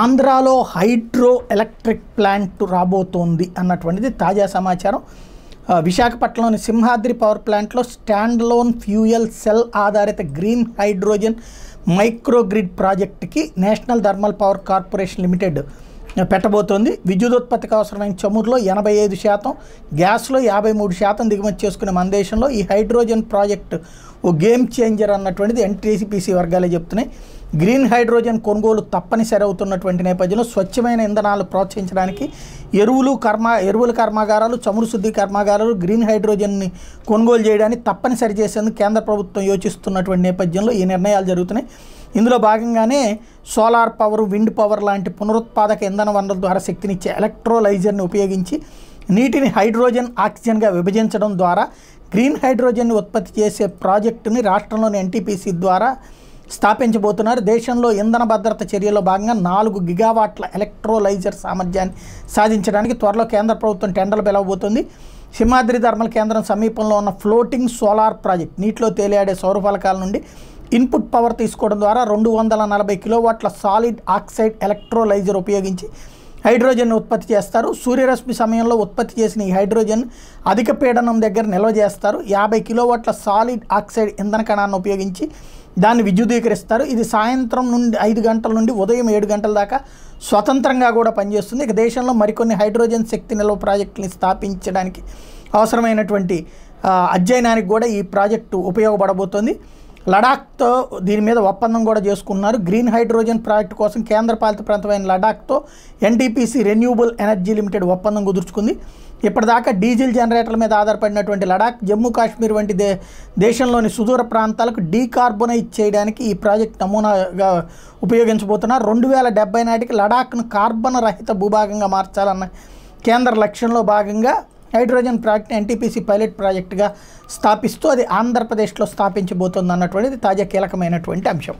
ఆంధ్రాలో hydro electric plant రాబోతోంది అన్నటువంటిది తాజా సమాచారం. విశాఖపట్నంలోని సింహాద్రి పవర్ ప్లాంట్లో స్టాండ్ లోన్ ఫ్యూయల్ సెల్ ఆధారిత గ్రీన్ హైడ్రోజన్ మైక్రోగ్రిడ్ ప్రాజెక్టుకి national thermal power corporation limited పెట్టబోతోంది. విద్యుదుత్పత్తికి అవసరమైన చమురులో ఎనభై ఐదు శాతం గ్యాస్లో యాభై మూడు శాతం దిగుమతి చేసుకునే మన దేశంలో ఈ హైడ్రోజన్ ప్రాజెక్టు ఓ గేమ్ చేంజర్ అన్నటువంటిది ఎన్టీసీపీసీ వర్గాలే చెప్తున్నాయి. గ్రీన్ హైడ్రోజన్ కొనుగోలు తప్పనిసరి అవుతున్నటువంటి నేపథ్యంలో స్వచ్ఛమైన ఇంధనాలు ప్రోత్సహించడానికి ఎరువులు కర్మ ఎరువుల కర్మాగారాలు చమురు శుద్ధి కర్మాగారాలు గ్రీన్ హైడ్రోజన్ని కొనుగోలు చేయడానికి తప్పనిసరి చేసేందుకు కేంద్ర ప్రభుత్వం యోచిస్తున్నటువంటి నేపథ్యంలో ఈ నిర్ణయాలు జరుగుతున్నాయి. ఇందులో భాగంగానే సోలార్ పవర్ విండ్ పవర్ లాంటి పునరుత్పాదక ఇంధన వనరుల ద్వారా శక్తినిచ్చే ఎలక్ట్రోలైజర్ని ఉపయోగించి నీటిని హైడ్రోజన్ ఆక్సిజన్గా విభజించడం ద్వారా గ్రీన్ హైడ్రోజన్ని ఉత్పత్తి చేసే ప్రాజెక్టుని రాష్ట్రంలోని ఎన్టీపీసీ ద్వారా స్థాపించబోతున్నారు. దేశంలో ఇంధన భద్రత చర్యలో భాగంగా నాలుగు గిగావాట్ల ఎలక్ట్రోలైజర్ సామర్థ్యాన్ని సాధించడానికి త్వరలో కేంద్ర ప్రభుత్వం టెండర్లు పిలవబోతుంది. సింహాద్రి థర్మల్ కేంద్రం సమీపంలో ఉన్న ఫ్లోటింగ్ సోలార్ ప్రాజెక్ట్ నీటిలో తేలియాడే సౌర ఫలకాల నుండి ఇన్పుట్ పవర్ తీసుకోవడం ద్వారా రెండు వందల నలభై కిలోవాట్ల సాలిడ్ ఆక్సైడ్ ఎలక్ట్రోలైజర్ ఉపయోగించి హైడ్రోజన్ ఉత్పత్తి చేస్తారు. సూర్యరశ్మి సమయంలో ఉత్పత్తి చేసిన ఈ హైడ్రోజన్ అధిక పీడనం దగ్గర నిల్వ చేస్తారు. యాభై కిలోవాట్ల సాలిడ్ ఆక్సైడ్ ఇంధన కణాన్ని ఉపయోగించి దాన్ని విద్యుదీకరిస్తారు. ఇది సాయంత్రం నుండి ఐదు గంటల నుండి ఉదయం ఏడు గంటల దాకా స్వతంత్రంగా కూడా పనిచేస్తుంది. ఇక దేశంలో మరికొన్ని హైడ్రోజన్ శక్తి నిల్వ ప్రాజెక్టుని స్థాపించడానికి అవసరమైనటువంటి అధ్యయనానికి కూడా ఈ ప్రాజెక్టు ఉపయోగపడబోతోంది. లడాఖ్తో దీని మీద ఒప్పందం కూడా చేసుకున్నారు. గ్రీన్ హైడ్రోజన్ ప్రాజెక్టు కోసం కేంద్ర పాలిత ప్రాంతమైన లడాఖ్తో ఎన్టీపీసీ రెన్యూబుల్ ఎనర్జీ లిమిటెడ్ ఒప్పందం కుదుర్చుకుంది. ఇప్పటిదాకా డీజిల్ జనరేటర్ల మీద ఆధారపడినటువంటి లడాక్ జమ్మూ కాశ్మీర్ వంటి దే దేశంలోని సుదూర ప్రాంతాలకు డీకార్బొనైజ్ చేయడానికి ఈ ప్రాజెక్ట్ నమూనాగా ఉపయోగించబోతున్నారు. రెండు వేల డెబ్బై నాటికి లడాక్ను కార్బన్ రహిత భూభాగంగా మార్చాలన్న కేంద్ర లక్ష్యంలో భాగంగా హైడ్రోజన్ ప్రాజెక్ట్ ఎన్టీపీసీ పైలట్ ప్రాజెక్టుగా స్థాపిస్తూ అది ఆంధ్రప్రదేశ్లో స్థాపించబోతుంది అన్నటువంటిది తాజా కీలకమైనటువంటి అంశం.